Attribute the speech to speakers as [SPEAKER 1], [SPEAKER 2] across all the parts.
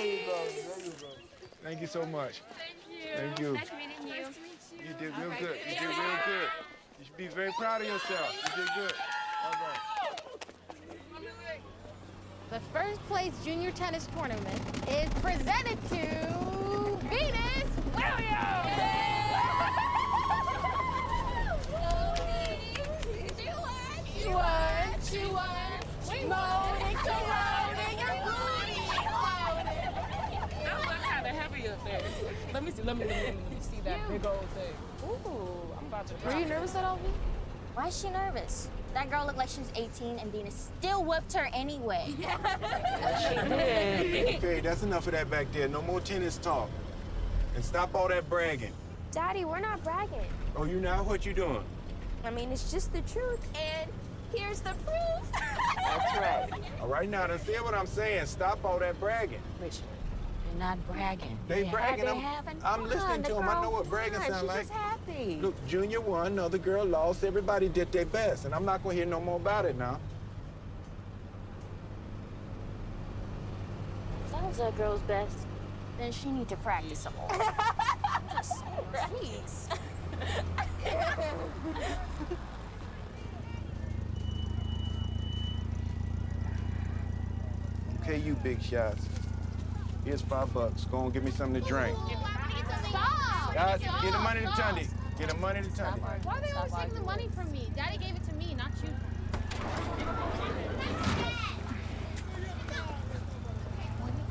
[SPEAKER 1] There you go. There you go. Thank you so much.
[SPEAKER 2] Thank you.
[SPEAKER 1] Thank you.
[SPEAKER 2] Nice meeting you. Nice to meet you.
[SPEAKER 1] You did real good. You did real good. You should be very proud of yourself. You did good. All right.
[SPEAKER 3] The first place junior tennis tournament is presented to Venus Williams. She won, she won. Moaning, corroding, your booty exploding.
[SPEAKER 4] That look kind of heavy up there. Let me see. Let me, let me, let me see that big old thing. Ooh, I'm about to drop
[SPEAKER 3] Were you nervous at all, V?
[SPEAKER 5] Why is she nervous? That girl looked like she was 18 and Venus still whipped her anyway.
[SPEAKER 1] Okay, that's enough of that back there. No more tennis talk. And stop all that bragging.
[SPEAKER 6] Daddy, we're not bragging.
[SPEAKER 1] Oh, you not? What you doing?
[SPEAKER 6] I mean, it's just the truth, and here's the proof.
[SPEAKER 4] That's right.
[SPEAKER 1] All right, now, that's hear what I'm saying. Stop all that bragging.
[SPEAKER 3] Richard, you're not bragging.
[SPEAKER 1] They
[SPEAKER 3] They're
[SPEAKER 1] bragging.
[SPEAKER 3] They're
[SPEAKER 1] I'm,
[SPEAKER 3] having
[SPEAKER 1] I'm
[SPEAKER 3] fun.
[SPEAKER 1] listening
[SPEAKER 3] The
[SPEAKER 1] to them. I know what bragging
[SPEAKER 3] sounds
[SPEAKER 1] like.
[SPEAKER 3] just happy.
[SPEAKER 1] Look, Junior won, another girl lost. Everybody did their best, and I'm not gonna hear no more about it now.
[SPEAKER 5] If that was that girl's best, then she need to practice some more. Just saying, Please.
[SPEAKER 1] Okay, you big shots. Here's five bucks. Go on, give me something to drink.
[SPEAKER 3] Stop!
[SPEAKER 1] Guys, get the money to Tunde. Get the money to Tunde.
[SPEAKER 3] Why are they always taking the money from me? Daddy gave it to me, not you.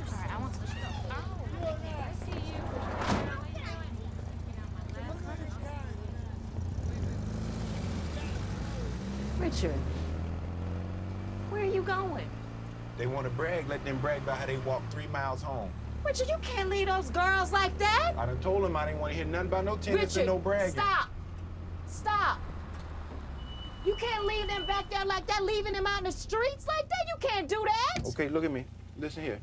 [SPEAKER 3] Alright, I want to
[SPEAKER 2] I see you.
[SPEAKER 3] Richard, where are you going?
[SPEAKER 1] They want to brag. Let them brag about how they walked three miles home.
[SPEAKER 3] Richard, you can't leave those girls like that.
[SPEAKER 1] I done told them I didn't want to hear nothing about no tennis
[SPEAKER 3] Richard,
[SPEAKER 1] and no bragging.
[SPEAKER 3] stop. Stop. You can't leave them back there like that, leaving them out in the streets like that. You can't do that.
[SPEAKER 1] Okay, look at me. Listen here.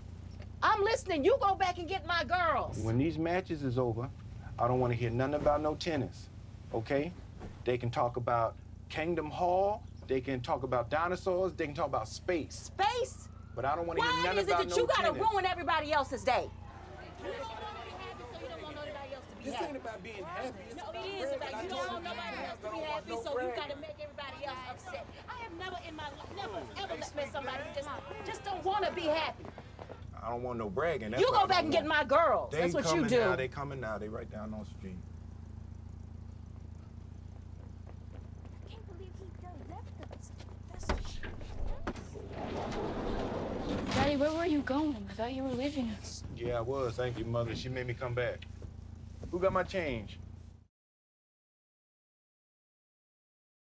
[SPEAKER 3] I'm listening. You go back and get my girls.
[SPEAKER 1] When these matches is over, I don't want to hear nothing about no tennis. Okay? They can talk about Kingdom Hall. They can talk about dinosaurs. They can talk about space.
[SPEAKER 3] Space?
[SPEAKER 1] But I don't want to hear
[SPEAKER 3] Why is it that
[SPEAKER 1] no
[SPEAKER 3] you gotta ruin everybody else's day?
[SPEAKER 1] This ain't about being happy.
[SPEAKER 3] No, it is about you don't want nobody else to be happy, so you gotta make everybody else upset. I have never in my life, never ever met somebody who just, just don't want to be happy.
[SPEAKER 1] I don't want no bragging. That's
[SPEAKER 3] You go back
[SPEAKER 1] don't
[SPEAKER 3] and get my girls.
[SPEAKER 1] They
[SPEAKER 3] That's what you
[SPEAKER 1] coming
[SPEAKER 3] do.
[SPEAKER 1] Now, they coming now. They right down on the street.
[SPEAKER 6] I can't believe he done left us.
[SPEAKER 2] Daddy, where were you going? I thought you were leaving us.
[SPEAKER 1] Yeah, I was. Thank you, mother. She made me come back. Who got my change?